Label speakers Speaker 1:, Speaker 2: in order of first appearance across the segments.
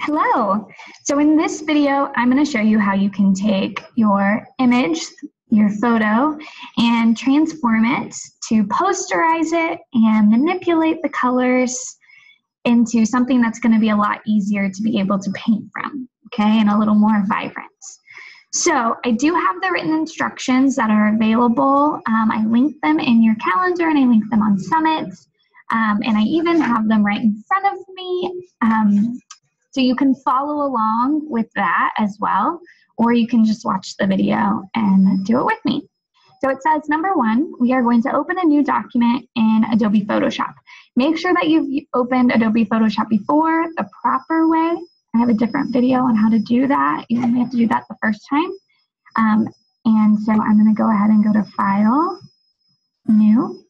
Speaker 1: Hello. So in this video, I'm going to show you how you can take your image, your photo, and transform it to posterize it and manipulate the colors into something that's going to be a lot easier to be able to paint from, okay, and a little more vibrant. So I do have the written instructions that are available. Um, I link them in your calendar and I link them on Summit. Um, and I even have them right in front of me. Um, so you can follow along with that as well, or you can just watch the video and do it with me. So it says number one, we are going to open a new document in Adobe Photoshop. Make sure that you've opened Adobe Photoshop before the proper way. I have a different video on how to do that. You only have to do that the first time. Um, and so I'm going to go ahead and go to File, New.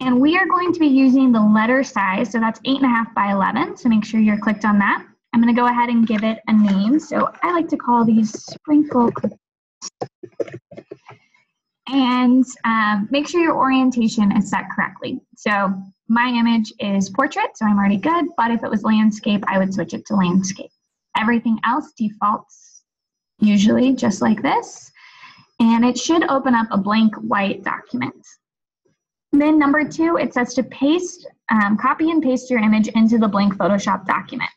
Speaker 1: And we are going to be using the letter size, so that's 8.5 by 11, so make sure you're clicked on that. I'm going to go ahead and give it a name. So I like to call these sprinkle and um, make sure your orientation is set correctly. So my image is portrait, so I'm already good, but if it was landscape, I would switch it to landscape. Everything else defaults usually just like this, and it should open up a blank white document. Then number two, it says to paste, um, copy and paste your image into the blank Photoshop document.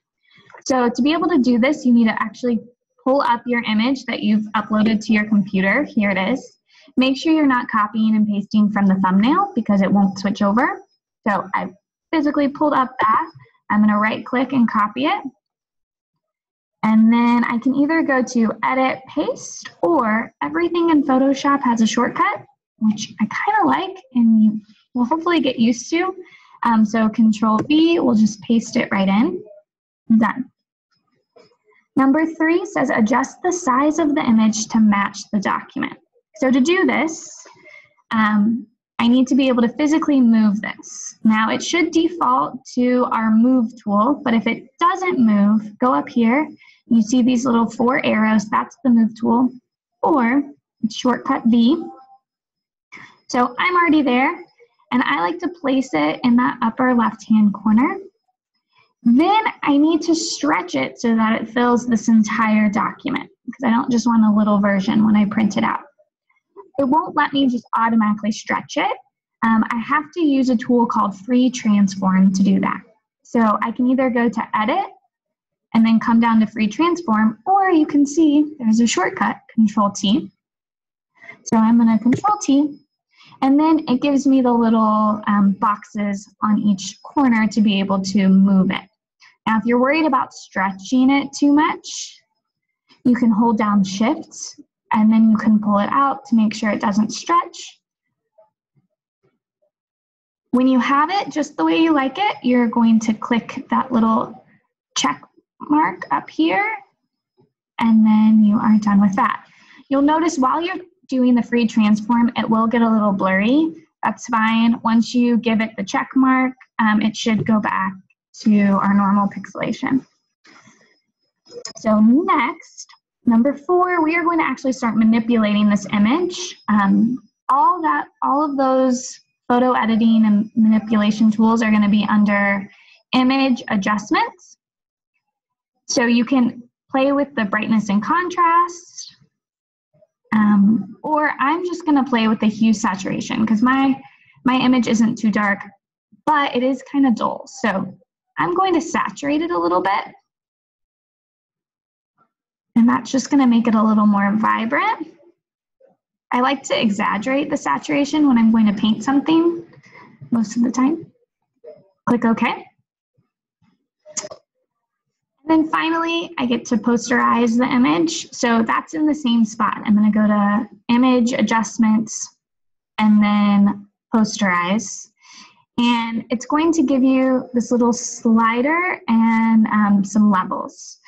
Speaker 1: So to be able to do this, you need to actually pull up your image that you've uploaded to your computer. Here it is. Make sure you're not copying and pasting from the thumbnail because it won't switch over. So I've physically pulled up that. I'm going to right click and copy it. And then I can either go to edit, paste, or everything in Photoshop has a shortcut which I kind of like will hopefully get used to. Um, so Control V, we'll just paste it right in. Done. Number three says adjust the size of the image to match the document. So to do this, um, I need to be able to physically move this. Now it should default to our move tool, but if it doesn't move, go up here. You see these little four arrows, that's the move tool. Or shortcut V, so I'm already there, and I like to place it in that upper left-hand corner. Then I need to stretch it so that it fills this entire document, because I don't just want a little version when I print it out. It won't let me just automatically stretch it. Um, I have to use a tool called Free Transform to do that. So I can either go to Edit and then come down to Free Transform, or you can see there's a shortcut, Control T. So I'm going to Control T, and then it gives me the little um, boxes on each corner to be able to move it. Now, if you're worried about stretching it too much, you can hold down Shift and then you can pull it out to make sure it doesn't stretch. When you have it just the way you like it, you're going to click that little check mark up here, and then you are done with that. You'll notice while you're doing the free transform, it will get a little blurry. That's fine. Once you give it the check mark, um, it should go back to our normal pixelation. So next, number four, we are going to actually start manipulating this image. Um, all that, all of those photo editing and manipulation tools are going to be under image adjustments. So you can play with the brightness and contrast, um, or I'm just going to play with the hue saturation because my, my image isn't too dark, but it is kind of dull. So I'm going to saturate it a little bit. And that's just going to make it a little more vibrant. I like to exaggerate the saturation when I'm going to paint something most of the time. Click OK. And then finally, I get to posterize the image. So that's in the same spot. I'm going to go to Image, Adjustments, and then Posterize. And it's going to give you this little slider and um, some levels.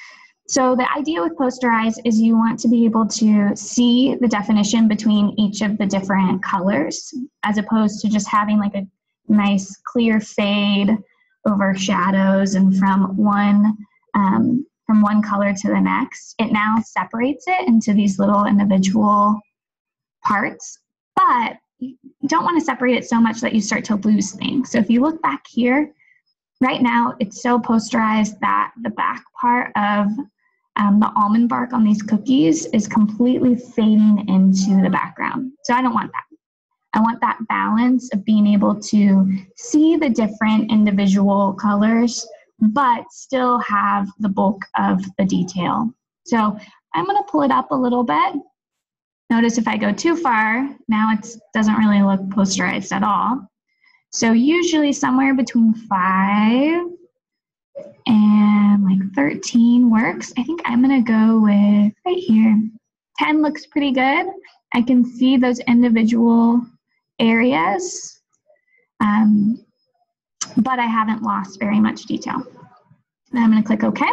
Speaker 1: So the idea with Posterize is you want to be able to see the definition between each of the different colors, as opposed to just having like a nice clear fade over shadows and from one um, from one color to the next. It now separates it into these little individual parts. But you don't want to separate it so much that you start to lose things. So if you look back here, right now it's so posterized that the back part of um, the almond bark on these cookies is completely fading into the background. So I don't want that. I want that balance of being able to see the different individual colors, but still have the bulk of the detail. So I'm going to pull it up a little bit. Notice if I go too far, now it doesn't really look posterized at all. So usually somewhere between five and like 13 works. I think I'm gonna go with right here. 10 looks pretty good. I can see those individual areas, um, but I haven't lost very much detail. Then I'm gonna click OK.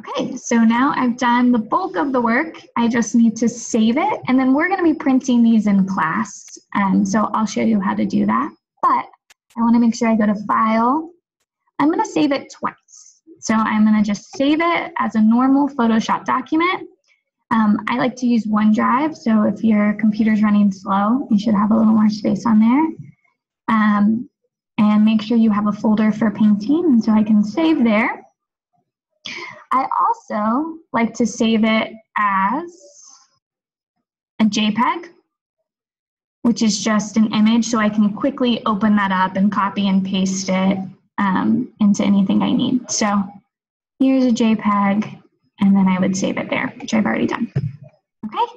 Speaker 1: Okay, so now I've done the bulk of the work. I just need to save it, and then we're going to be printing these in class, and so I'll show you how to do that. But I want to make sure I go to File. I'm going to save it twice. So I'm going to just save it as a normal Photoshop document. Um, I like to use OneDrive, so if your computer's running slow, you should have a little more space on there. Um, and make sure you have a folder for painting, so I can save there. I also like to save it as a JPEG, which is just an image, so I can quickly open that up and copy and paste it um, into anything I need. So here's a JPEG, and then I would save it there, which I've already done. Okay.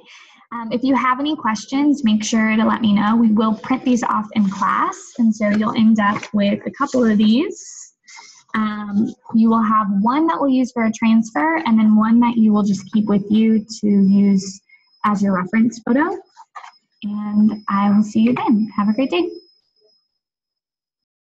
Speaker 1: Um, if you have any questions, make sure to let me know. We will print these off in class, and so you'll end up with a couple of these. Um, you will have one that we'll use for a transfer and then one that you will just keep with you to use as your reference photo. And I will see you then. Have a great day.